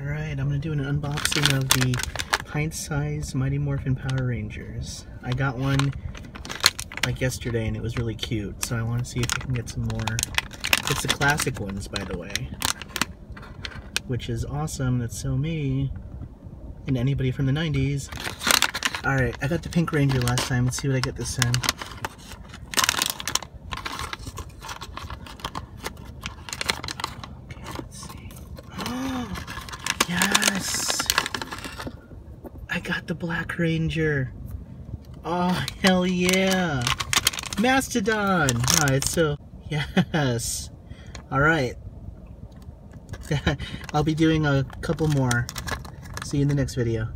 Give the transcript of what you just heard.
Alright, I'm going to do an unboxing of the pint-sized Mighty Morphin Power Rangers. I got one like yesterday and it was really cute, so I want to see if I can get some more. It's the classic ones, by the way. Which is awesome, that's so me. And anybody from the 90s. Alright, I got the Pink Ranger last time. Let's see what I get this time. Okay, let's see. yes! I got the Black Ranger. Oh, hell yeah! Mastodon! Alright, so... Yes! Alright. I'll be doing a couple more. See you in the next video.